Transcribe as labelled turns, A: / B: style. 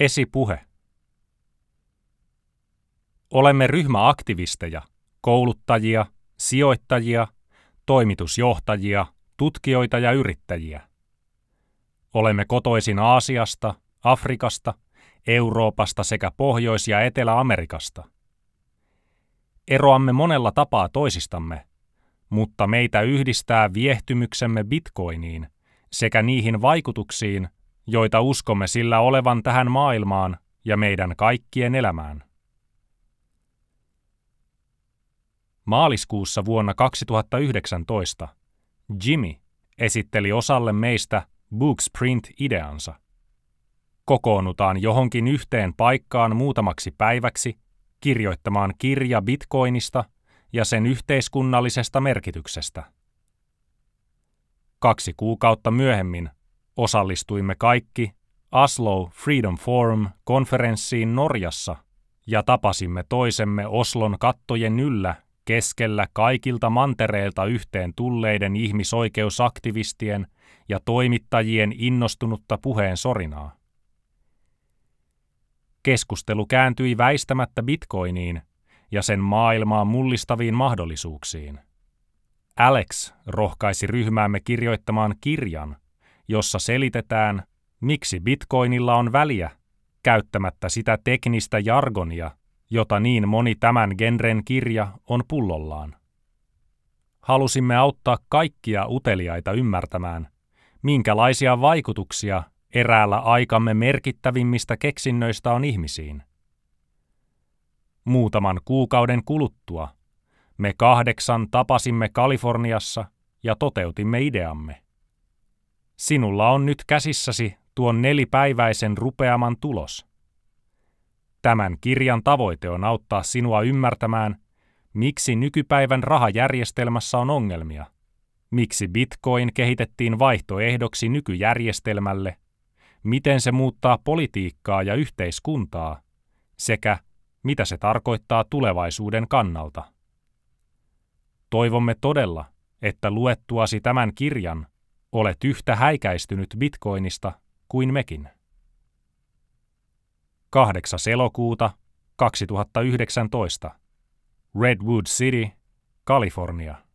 A: Esipuhe. Olemme ryhmäaktivisteja, kouluttajia, sijoittajia, toimitusjohtajia, tutkijoita ja yrittäjiä. Olemme kotoisin Aasiasta, Afrikasta, Euroopasta sekä Pohjois- ja Etelä-Amerikasta. Eroamme monella tapaa toisistamme, mutta meitä yhdistää viehtymyksemme bitcoiniin sekä niihin vaikutuksiin, joita uskomme sillä olevan tähän maailmaan ja meidän kaikkien elämään. Maaliskuussa vuonna 2019 Jimmy esitteli osalle meistä Booksprint-ideansa. Kokoonnutaan johonkin yhteen paikkaan muutamaksi päiväksi kirjoittamaan kirja bitcoinista ja sen yhteiskunnallisesta merkityksestä. Kaksi kuukautta myöhemmin osallistuimme kaikki Aslo Freedom Forum-konferenssiin Norjassa ja tapasimme toisemme Oslon kattojen yllä keskellä kaikilta mantereilta yhteen tulleiden ihmisoikeusaktivistien ja toimittajien innostunutta puheen sorinaa. Keskustelu kääntyi väistämättä bitcoiniin ja sen maailmaa mullistaviin mahdollisuuksiin. Alex rohkaisi ryhmäämme kirjoittamaan kirjan, jossa selitetään, miksi bitcoinilla on väliä, käyttämättä sitä teknistä jargonia, jota niin moni tämän genren kirja on pullollaan. Halusimme auttaa kaikkia uteliaita ymmärtämään, minkälaisia vaikutuksia eräällä aikamme merkittävimmistä keksinnöistä on ihmisiin. Muutaman kuukauden kuluttua me kahdeksan tapasimme Kaliforniassa ja toteutimme ideamme. Sinulla on nyt käsissäsi tuon nelipäiväisen rupeaman tulos. Tämän kirjan tavoite on auttaa sinua ymmärtämään, miksi nykypäivän rahajärjestelmässä on ongelmia, miksi bitcoin kehitettiin vaihtoehdoksi nykyjärjestelmälle, miten se muuttaa politiikkaa ja yhteiskuntaa, sekä mitä se tarkoittaa tulevaisuuden kannalta. Toivomme todella, että luettuasi tämän kirjan olet yhtä häikäistynyt bitcoinista kuin mekin. 8. elokuuta 2019. Redwood City, Kalifornia.